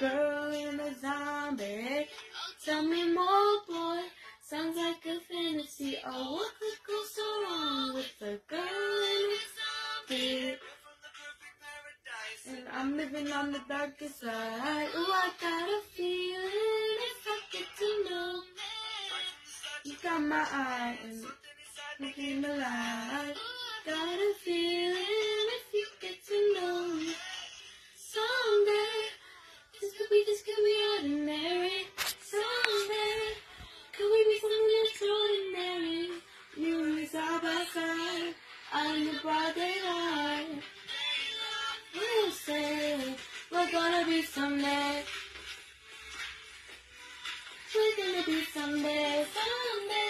girl and a zombie. Tell me more, boy. Sounds like a fantasy. Oh, what could go so wrong with a girl and a zombie? And I'm living on the darkest side. Ooh, I got a feeling if I get to know. You got my eye and inside me alive. brother and We'll say we're gonna be someday. We're gonna be someday, someday.